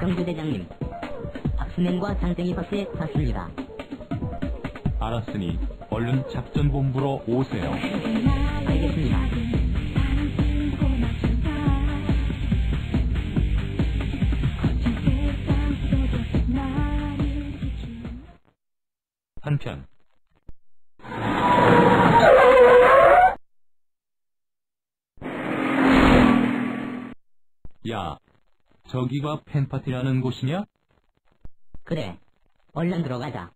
정부대장님, 박수맨과 장땡이 버스에 탔습니다. 알았으니 얼른 작전본부로 오세요. 알겠습니다. 한편 야, 저기가 팬파티라는 곳이냐? 그래, 얼른 들어가자.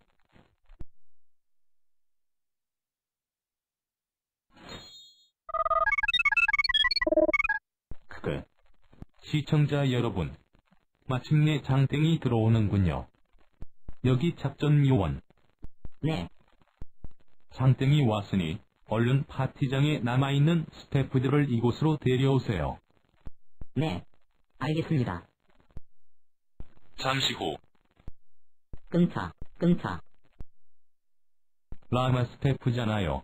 그래. 시청자 여러분, 마침내 장땡이 들어오는군요. 여기 작전 요원, 네, 장땡이 왔으니 얼른 파티장에 남아있는 스태프들을 이곳으로 데려오세요. 네, 알겠습니다. 잠시 후 끊자, 끊자. 라마 스태프잖아요.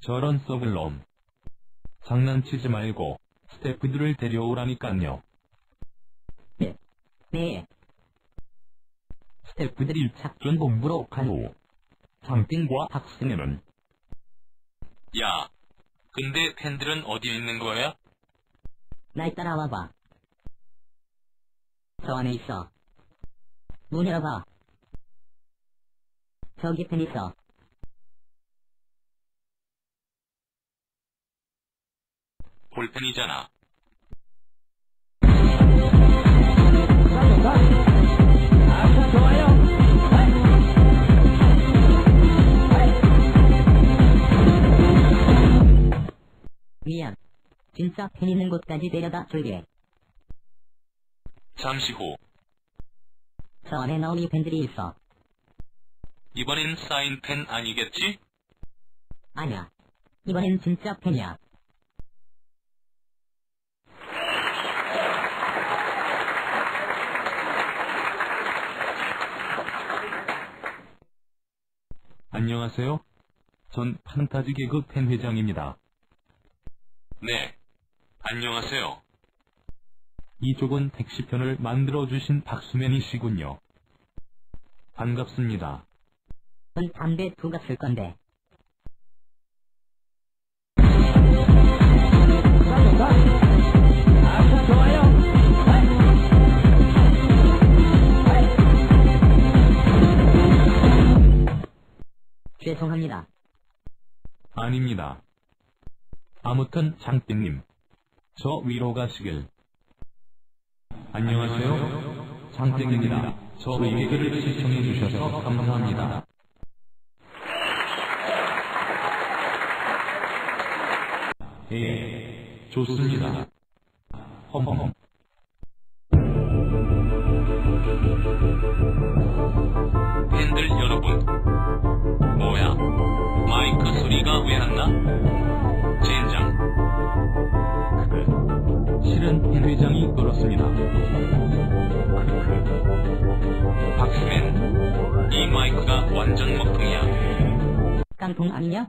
저런 썩을 놈. 장난치지 말고 스태프들을 데려오라니깐요. 네, 스태프들이 작전 본부로 간 후, 장땡과 박승현은 야, 근데 팬들은 어디에 있는 거야? 날 따라와봐. 저 안에 있어. 문 열어봐. 저기 펜 있어. 볼펜이잖아. 미안. 진짜 펜 있는 곳까지 데려다 줄게. 잠시 후, 저 안에 너희 펜들이 있어. 이번엔 사인펜 아니겠지? 아니야. 이번엔 진짜 펜이야. 안녕하세요. 전 판타지 개그 팬 회장입니다. 네, 안녕하세요. 이쪽은 택시편을 만들어주신 박수맨이시군요. 반갑습니다. 전 담배 두 갑 쓸 건데. 죄송합니다. 아닙니다. 아무튼 장땡님, 저 위로 가시길. 안녕하세요. 장땡입니다. 저 얘기를 시청해 주셔서 감사합니다. 예, 좋습니다. 험험. 팬들 여러분, 뭐야? 마이크 소리가 왜 안 나? 그렇습니다. 크크. 박스맨, 이 마이크가 완전 먹통이야. 깡통 아니냐?